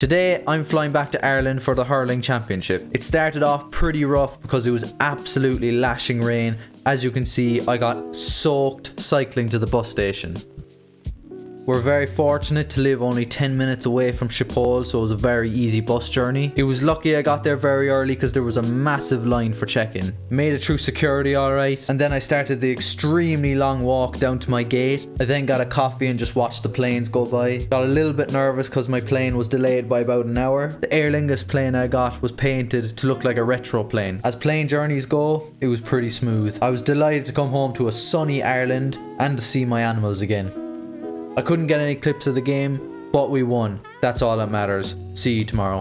Today, I'm flying back to Ireland for the hurling championship. It started off pretty rough because it was absolutely lashing rain. As you can see, I got soaked cycling to the bus station. We're very fortunate to live only 10 minutes away from Schiphol, so it was a very easy bus journey. It was lucky I got there very early because there was a massive line for check-in. Made it through security alright, and then I started the extremely long walk down to my gate. I then got a coffee and just watched the planes go by. Got a little bit nervous because my plane was delayed by about an hour. The Aer Lingus plane I got was painted to look like a retro plane. As plane journeys go, it was pretty smooth. I was delighted to come home to a sunny Ireland and to see my animals again. I couldn't get any clips of the game, but we won. That's all that matters. See you tomorrow.